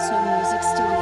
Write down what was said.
Snow Music Studio.